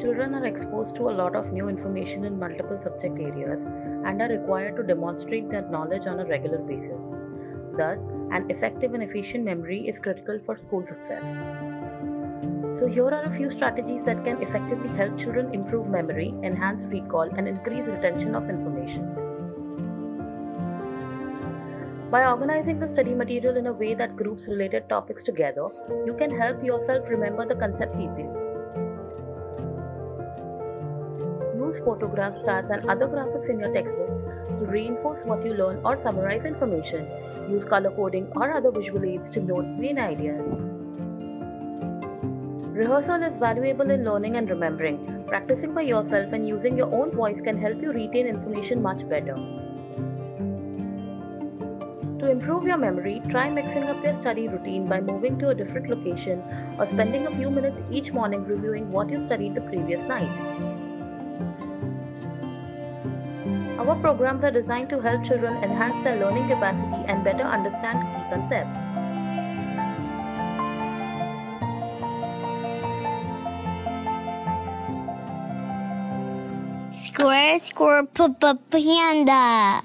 Children are exposed to a lot of new information in multiple subject areas and are required to demonstrate their knowledge on a regular basis. Thus, an effective and efficient memory is critical for school success. So, here are a few strategies that can effectively help children improve memory, enhance recall, and increase retention of information. By organizing the study material in a way that groups related topics together, you can help yourself remember the concept easily. Use photographs, charts, and other graphics in your textbook to reinforce what you learn or summarize information. Use color coding or other visual aids to note main ideas. Rehearsal is valuable in learning and remembering. Practicing by yourself and using your own voice can help you retain information much better. To improve your memory, try mixing up your study routine by moving to a different location or spending a few minutes each morning reviewing what you studied the previous night. Our programs are designed to help children enhance their learning capacity and better understand key concepts. Square, square, p p panda.